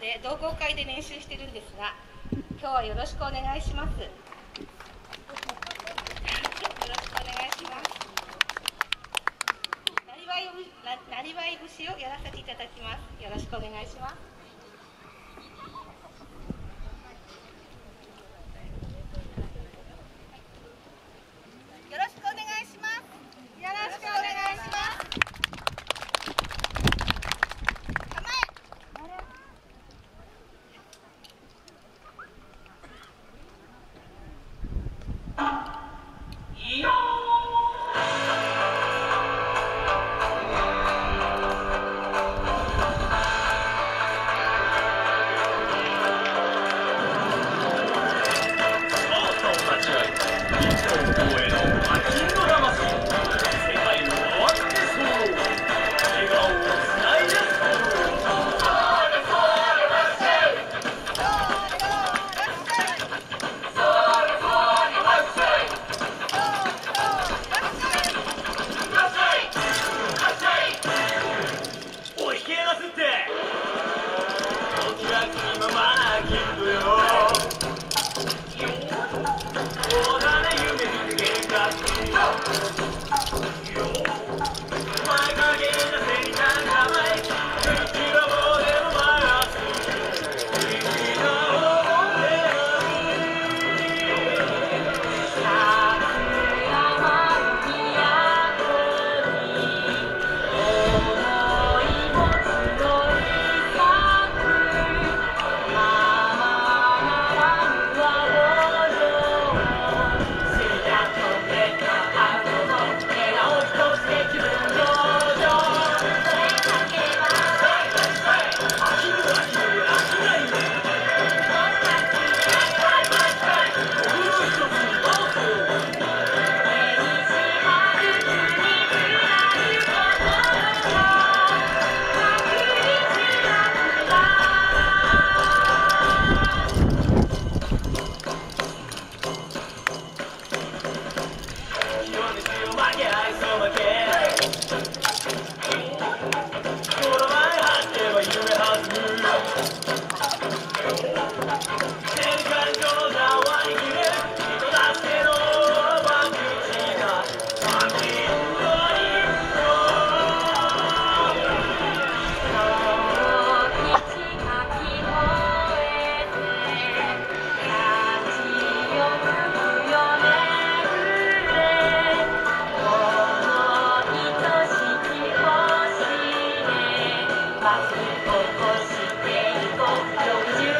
で同好会で練習してるんですが今日はよろしくお願いします。よろしくお願いします。なりわい節をやらせていただきます。よろしくお願いします。お Amen. Thank you. こしていこう。